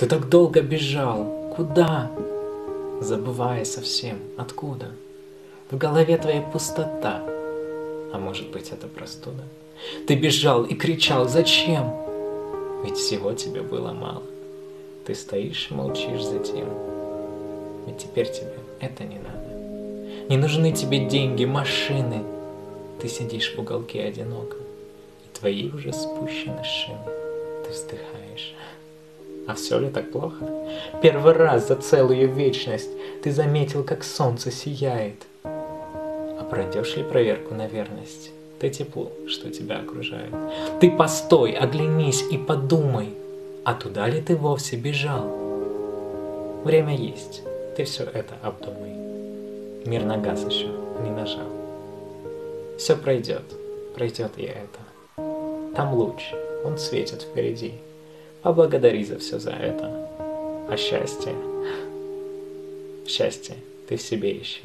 Ты так долго бежал. Куда? Забывая совсем, откуда? В голове твоей пустота. А может быть, это простуда? Ты бежал и кричал, зачем? Ведь всего тебе было мало. Ты стоишь и молчишь затем. Ведь теперь тебе это не надо. Не нужны тебе деньги, машины. Ты сидишь в уголке одиноко, и твои уже спущены шины. Ты вздыхаешь. А все ли так плохо? Первый раз за целую вечность ты заметил, как солнце сияет. А пройдешь ли проверку на верность? Ты тепло, что тебя окружает. Ты постой, оглянись и подумай, а туда ли ты вовсе бежал? Время есть, ты все это обдумай. Мир на газ еще не нажал. Все пройдет, пройдет и это. Там луч, он светит впереди. Поблагодари за все за это. А счастье? Счастье ты в себе ищи.